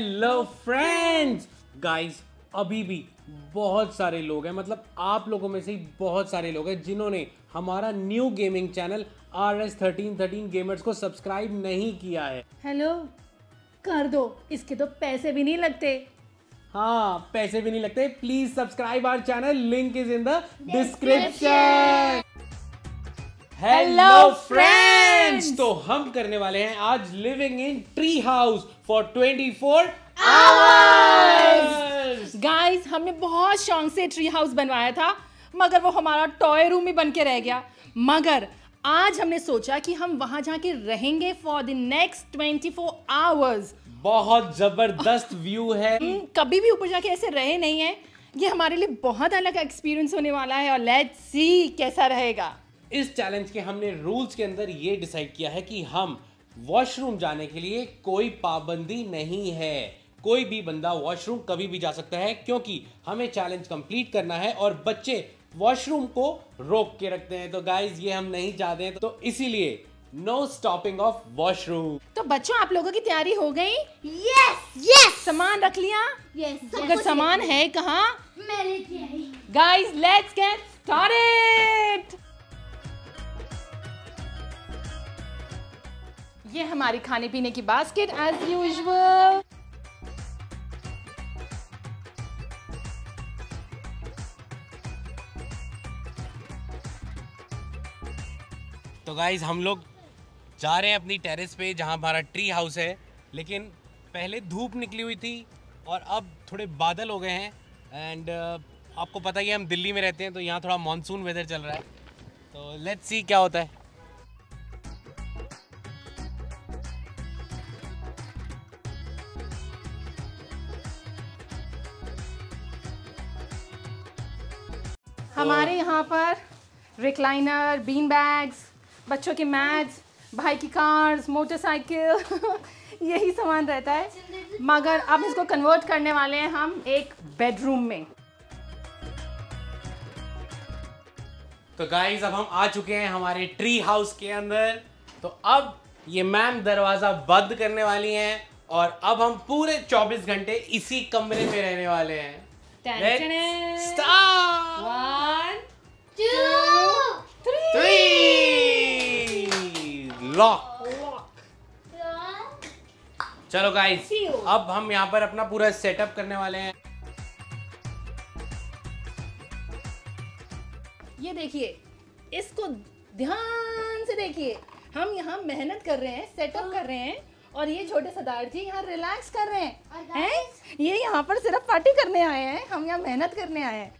Hello friends guys अभी भी बहुत सारे लोग हैं। मतलब आप लोगों में से ही बहुत सारे लोग हैं जिन्होंने हमारा new gaming channel R S thirteen thirteen gamers को सब्सक्राइब नहीं किया है। हेलो कर दो। इसके तो पैसे भी नहीं लगते। हाँ पैसे भी नहीं लगते। Please subscribe our channel link is in the description hello friends तो हम करने वाले हैं आज living in tree house for 24 hours guys हमने बहुत शौक से ट्री हाउस बनवाया था मगर वो हमारा टॉय रूम ही बन के रह गया। मगर आज हमने सोचा कि हम वहाँ जाके रहेंगे फॉर द नेक्स्ट 24 आवर्स बहुत ज़बरदस्त व्यू है। कभी भी ऊपर जाके ऐसे रहे नहीं है। ये हमारे लिए बहुत अलग एक्सपीरियंस होने वाला है और लेट्स सी कैसा रहेगा। इस चैलेंज के हमने रूल्स के अंदर ये डिसाइड किया है कि हम वॉशरूम जाने के लिए कोई पाबंदी नहीं है। कोई भी बंदा वॉशरूम कभी भी जा सकता है क्योंकि हमें चैलेंज कंप्लीट करना है और बच्चे वॉशरूम को रोक के रखते हैं। तो गाइज़ ये हम नहीं चाहते हैं। तो इसीलिए नो स्टॉपिंग ऑफ़ वॉशरूम तो बच्चों आप लोगों की तैयारी हो गई? यस यस सामान रख लिया? यस अगर सामान है कहाँ? गाइस लेट्स गेट स्टार्टेड ये हमारी खाने पीने की बास्केट एज यूजुअल तो गाइज़ हम लोग जा रहे हैं अपनी टेरेस पे जहाँ हमारा ट्री हाउस है। लेकिन पहले धूप निकली हुई थी और अब थोड़े बादल हो गए हैं। एंड आपको पता ही है, हम दिल्ली में रहते हैं तो यहाँ थोड़ा मानसून वेदर चल रहा है। तो लेट्स सी क्या होता है। यहाँ पर रिक्लाइनर बीन बैग्स बच्चों के मैट्स भाई की कार्स मोटरसाइकिल यही सामान रहता है। मगर अब इसको कन्वर्ट करने वाले हैं हम एक बेडरूम में। तो गाइज़ अब हम आ चुके हैं हमारे ट्री हाउस के अंदर। तो अब ये मैम दरवाज़ा बंद करने वाली हैं और अब हम पूरे 24 घंटे इसी कमरे में रहने वाले हैं। Let's One, two Three! Lock. चलो गाइस अब हम यहाँ पर अपना पूरा सेटअप करने वाले हैं। ये देखिए इसको ध्यान से देखिए। हम यहाँ मेहनत कर रहे हैं सेटअप कर रहे हैं और ये छोटे सरदार जी यहाँ रिलैक्स कर रहे हैं। हैं? ये यहाँ पर सिर्फ़ पार्टी करने आए हैं हम यहाँ मेहनत करने आए हैं।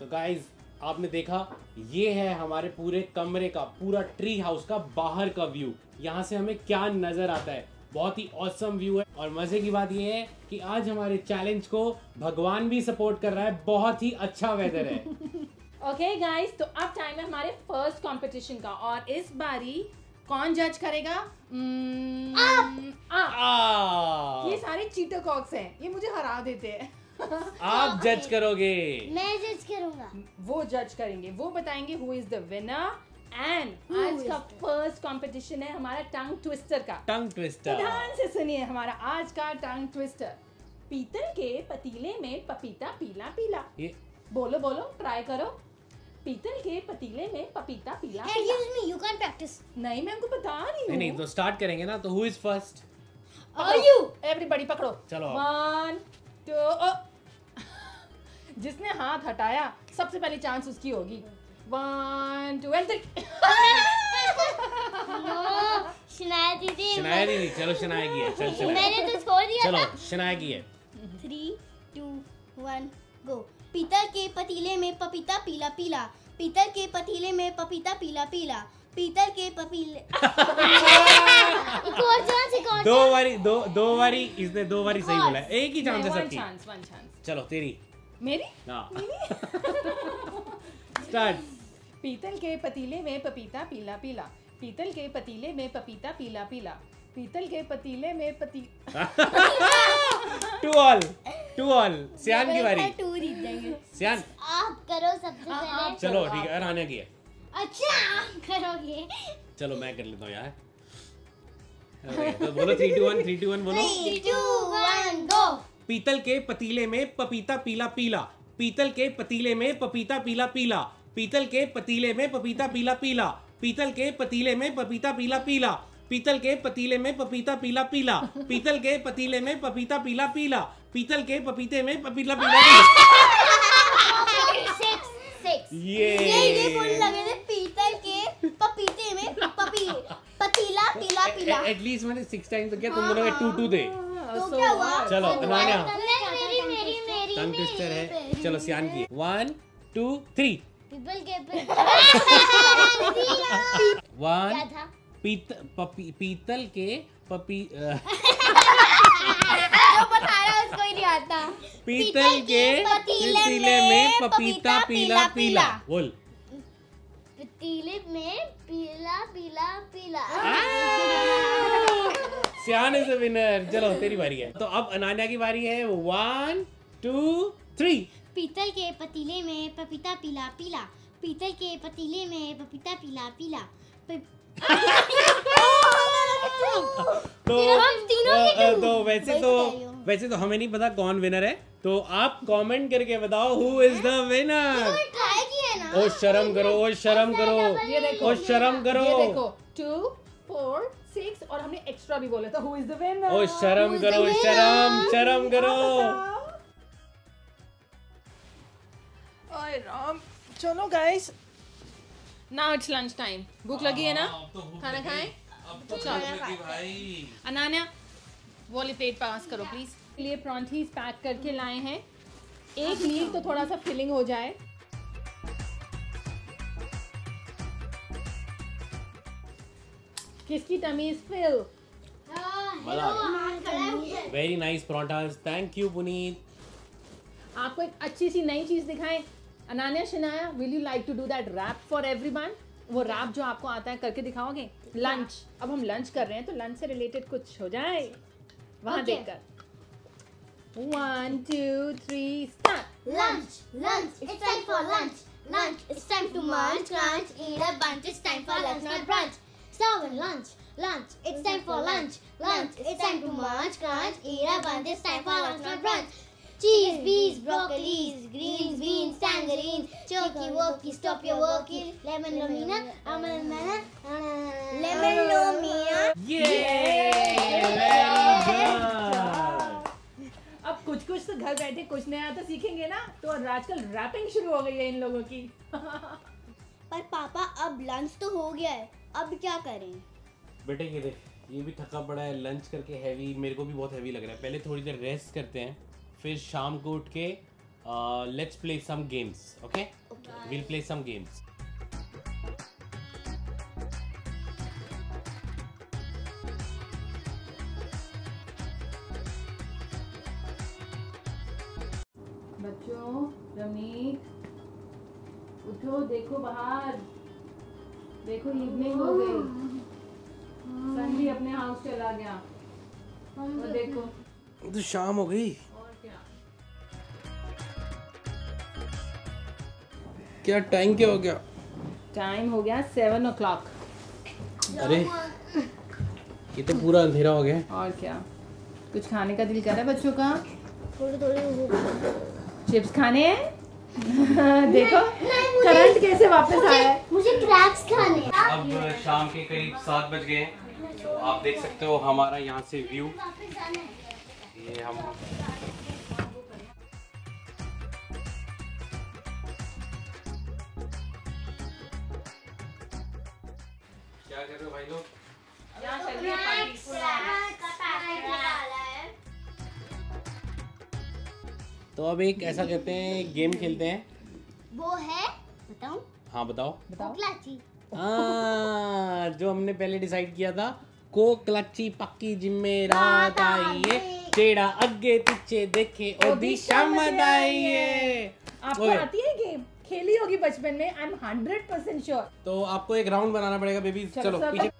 तो गाइस आपने देखा ये है हमारे पूरे कमरे का पूरा ट्री हाउस का बाहर का व्यू यहाँ से हमें क्या नज़र आता है? बहुत ही औसम व्यू है। और मज़े की बात ये है कि आज हमारे चैलेंज को भगवान भी सपोर्ट कर रहा है। बहुत ही अच्छा वेदर है। ओके गाइस तो अब टाइम है हमारे फ़र्स्ट कंपटीशन का। और इस बारी कौन जज करेगा? Hmm, आप! आप। आ, ये सारे चीटर कॉक्स हैं। ये मुझे हरा देते हैं। आप जज करोगे। मैं जज करूँगा। वो जज करेंगे। वो बताएँगे who is the winner and आज का फ़र्स्ट कंपटीशन है हमारा टंग ट्विस्टर का। टंग ट्विस्टर ध्यान से सुनिए हमारा आज का टंग ट्विस्टर पीतल के पतीले में पपीता पीला पीला। ये बोलो बोलो ट्राई करो। पीतल के पतीले में पपीता पीला excuse me you can practice नहीं मैं उनको बता रही नहीं नहीं तो स्टार्ट करेंगे ना तो who is first are you everybody पकड़ो। चलो। वन टू जिसने हाथ हटाया सबसे पहली चांस उसकी होगी। One two and three Shanaya दीदी शनाया दीदी चलो शनाया की है चल मैंने तो स्कोर दिया चलो था। शनाया की है। थ्री टू वन गो पीतल के पतीले में पपीता पीला पीला। पीतल के पतीले में पपीता पीला पीला। पीतल के पपीले दो बारी दो दो बारी इसने दो बारी सही बोला एक ही चांस है सबकी। चांस वन चांस चलो तेरी। मेरी? हाँ स्टार्ट पीतल के पतीले में पपीता पीला पीला। पीतल के पतीले में पपीता पीला पीला। पीतल के पतीले में पती to all to all Siyan की बारी. टू जीत जाएँगे। सियान आप करो सबसे हाँ, पहले। चलो ठीक है रानिया की है। अच्छा आप करोगे। चलो मैं कर लेता हूँ यार। तो बोलो three two one three two one बोलो। थ्री टू पीतल के पतीले में पपीता पीला पीला पीतल के पतीले में पपीता पीला पीला पीतल के पतीले में पपीता पीला पीला पीतल के पतीले में पपीता पीला पीला पीतल के पतीले में पपीता पीला पीला पीतल के पतीले में पपीता पीला पीला पीतल के पपीते में पपीला पीला ये ये बोलने लगे थे पीतल के पपीते में पपी पतीला पीला पीला। एटलीस्ट मैंने सिक्स टाइम तो किया तुम के टू टू हुआ चलो अनान्या मेरी मेरी मेरी टंग ट्विस्टर है चलो सियान की वन टू थ्री के वन पीत, पपी, पीतल के पपी जो बता रहा है उसको ही नहीं आता। पीतल के पतीले में पपीता पीला पीला बोल। पतीले में पीला पीला पीला। सियान इज़ अ विनर चलो तेरी बारी है। तो अब अनान्या की बारी है। वन टू थ्री पीतल के पतीले में पपीता पीला पीला। पीतल के पतीले में पपीता पीला पीला। तो। तो वैसे तो। वैसे तो हमें नहीं पता कौन विनर है। तो आप कमेंट करके बताओ who is the winner try किया ना। ओ शर्म करो ओ शर्म करो। देखो। ओ शर्म करो। टू फोर सिक्स और हमने एक्स्ट्रा भी बोला था हु इज़ द विनर ओ शर्म करो शर्म शर्म करो। ओए राम चलो guys now it's lunch time भूख लगी है ना? खाना खाएँ? अनान्या वाली प्लेट पास करो प्लीज़ लिए प्रॉन्थीज पैक करके लाए हैं। एक मील तो थोड़ा सा फिलिंग हो जाए। किसकी tummy is fill? Very nice parathas thank you Puneet आपको एक अच्छी सी नई चीज़ दिखाएँ। Ananya Shinaya will you like to do that rap for everyone वो रैप जो आपको आता है करके दिखाओगे? लंच अब हम लंच कर रहे हैं तो लंच से रिलेटेड कुछ हो जाए। वहाँ Okay. देखकर। One two three start Lunch, lunch, it's time for lunch. Lunch, it's time to munch, crunch, eat a bunch, it's time for lunch, not brunch. Serve lunch, lunch, it's time for lunch. Lunch, it's time to munch, crunch, eat a bunch, it's time for lunch, not brunch. Cheese, bees, broccolis, greens, beans, tangerines, choky woky, stop your working, lemon lomina, lemon lemon lomina. अब कुछ कुछ तो घर बैठे कुछ नया तो सीखेंगे ना तो और आजकल रैपिंग शुरू हो गई है इन लोगों की पर पापा अब लंच तो हो गया है अब क्या करें? बेटे ये देख ये भी थका पड़ा है लंच करके हैवी मेरे को भी बहुत हैवी लग रहा है। पहले थोड़ी देर रेस्ट करते हैं फिर शाम को उठ के let's play some games okay will play some games बच्चों रमीत उठो देखो बाहर। देखो इवनिंग हो गई। सन भी अपने हाउस चला गया। और देखो। तो शाम हो गई। और क्या? क्या टाइम क्या हो गया? टाइम हो गया सेवन ओ क्लॉक अरे ये तो पूरा अंधेरा हो गया और क्या? कुछ खाने का दिल कर रहा है बच्चों का? थोड़ी थोड़ी चिप्स खाने हैं? देखो। कैसे वापस आया? है मुझे क्रैक्स खाने अब शाम के करीब सात बज गए तो आप देख सकते हो हमारा यहाँ से व्यू। ये हम क्या कर रहे हो भाई लोग? यहाँ चल रही तो अब एक ऐसा करते हैं गेम खेलते हैं। वो है बताऊँ हाँ बताओ। बताओ हाँ जो हमने पहले डिसाइड किया था को क्लची पक्की जिम्मेदार आइए। टेढ़ा अगे पीछे देखे ओ दिशा मत है आपको आती है गेम? खेली होगी बचपन में I am hundred percent sure तो आपको एक राउंड बनाना पड़ेगा बेबी चलो पीछे।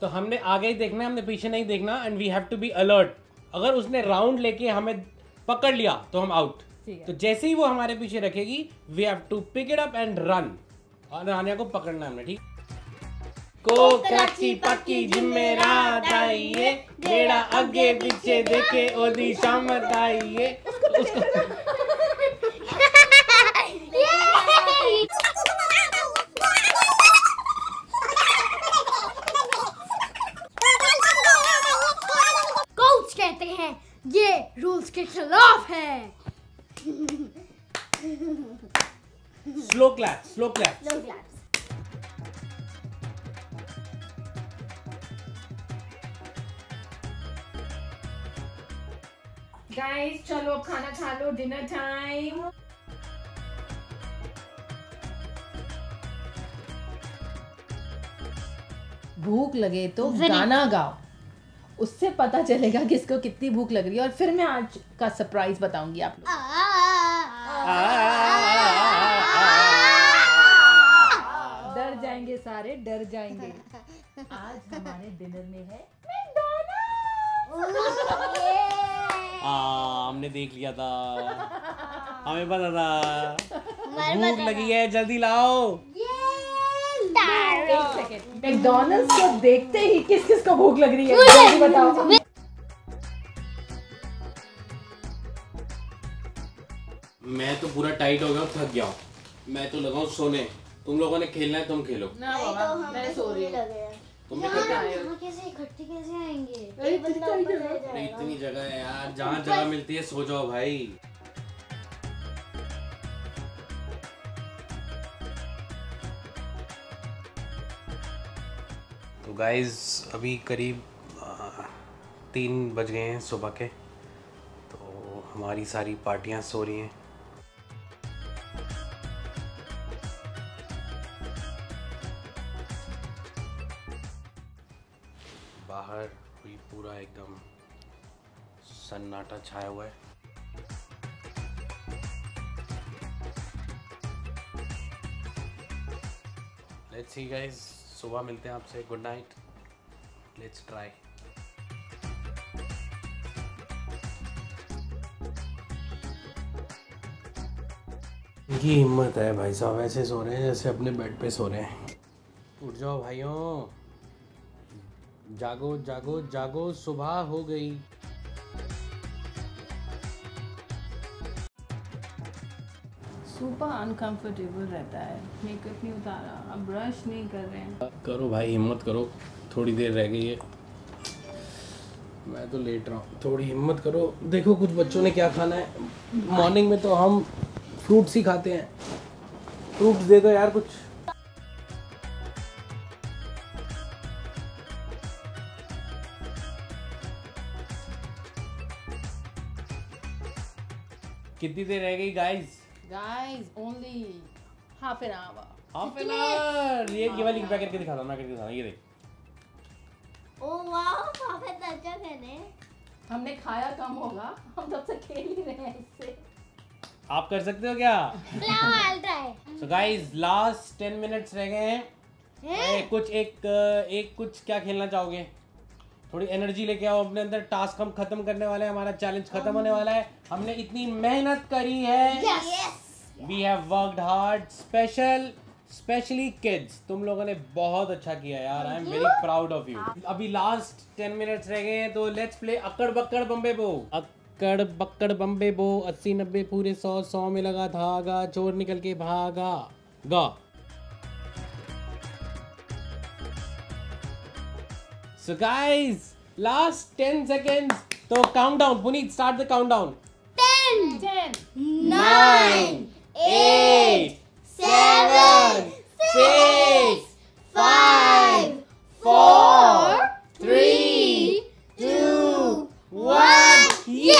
तो हमने आगे ही देखना है हमने पीछे नहीं देखना and we have to be alert अगर उसने राउंड लेके हमें पकड़ लिया तो हम आउट तो जैसे ही वो हमारे पीछे रखेगी we have to pick it up and run और रानिया को पकड़ना हमने ठीक? को कच्ची पक्की जिम्मेरात आइए बेड़ा आगे पीछे देखे ओदी शामत आइए। उसको हैं ये रूल्स के खिलाफ है। Slow clap slow clap low claps guys चलो खाना खा लो डिनर टाइम भूख लगे तो गाना गाओ। उससे पता चलेगा कि इसको कितनी भूख लग रही है। और फिर मैं आज का सरप्राइज़ बताऊँगी आप लोग डर जाएँगे सारे डर जाएँगे। आज हमारे डिनर में है हमने देख लिया था। हमें पता था। भूख लगी है जल्दी लाओ। मैकडोनल्ड्स को देखते ही किस किस को भूख लग रही है? बताओ। मैं तो पूरा टाइट हो गया थक गया हूँ। मैं तो लगाऊँ सोने। तुम लोगों ने खेलना है तुम खेलो। ना बाबा मैं सो रही हूँ। इतनी जगह है यार जहाँ जगह मिलती है सो जाओ भाई। तो गाइज़ अभी करीब तीन बज गए हैं सुबह के तो हमारी सारी पार्टियाँ सो रही हैं। बाहर भी पूरा एकदम सन्नाटा छाया हुआ है। लेट्स सी गाइस सुबह मिलते हैं आपसे। गुड नाइट लेट्स ट्राई इनकी हिम्मत है भाई साहब, ऐसे सो रहे हैं जैसे अपने बेड पे सो रहे हैं। उठ जाओ भाइयों। जागो जागो जागो, सुबह हो गई। सुपर अनकंफर्टेबल रहता है। मेकअप नहीं उतारा, अब ब्रश नहीं कर रहे हैं। करो भाई, हिम्मत करो। थोड़ी देर रह गई है। मैं तो लेट रहा हूँ। थोड़ी हिम्मत करो। देखो कुछ बच्चों ने क्या खाना है। मॉर्निंग में तो हम फ्रूट्स ही खाते हैं। फ्रूट्स दे दो यार कुछ। कितनी देर रह गई guys guys only half an hour half an hour ये ये वाली मैं करके दिखाता हूँ मैं करके दिखाता हूँ ये देख ओ वाह पापा दर्जा मैंने हमने खाया कम होगा। हम तब से खेल ही रहे हैं इससे। आप कर सकते हो क्या? So guys last ten minutes रह गए हैं। ए, कुछ एक एक कुछ क्या खेलना चाहोगे? थोड़ी एनर्जी लेके आओ अपने अंदर टास्क हम खत्म करने वाले हैं हमारा चैलेंज खत्म होने वाला है। हमने इतनी मेहनत करी है। Yes. Yes. We have worked hard special specially kids तुम लोगों ने बहुत अच्छा किया यार. I am very proud of you अभी लास्ट टेन मिनट्स रह गए हैं तो लेट्स प्ले अक्कड़ बक्कड़ बम्बे बो. अक्कड़ बक्कड़ बम्बे बो. अस्सी नब्बे पूरे सौ सौ में लगा धागा चोर निकल के भागा. गा So guys, last 10 seconds. So countdown. Puneet, start the countdown. Ten, ten nine, Eight, seven, six, five, four, three, two, one. Yay!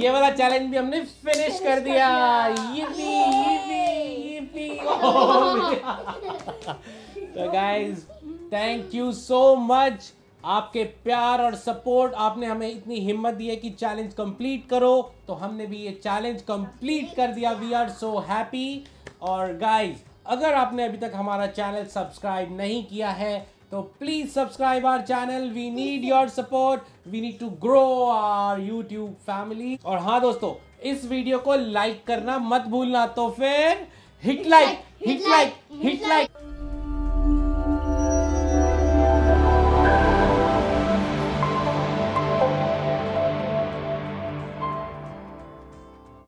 ये वाला चैलेंज भी हमने फिनिश कर दिया yippee, yippee, yippee. तो guys thank you so much आपके प्यार और सपोर्ट, आपने हमें इतनी हिम्मत दी है कि चैलेंज कंप्लीट करो। तो हमने भी ये चैलेंज कंप्लीट कर दिया। वी आर सो हैप्पी और गाइस अगर आपने अभी तक हमारा चैनल सब्सक्राइब नहीं किया है तो please subscribe our channel we need your support we need to grow our YouTube family और हाँ दोस्तों, इस वीडियो को लाइक करना मत भूलना। तो फिर hit like hit like hit like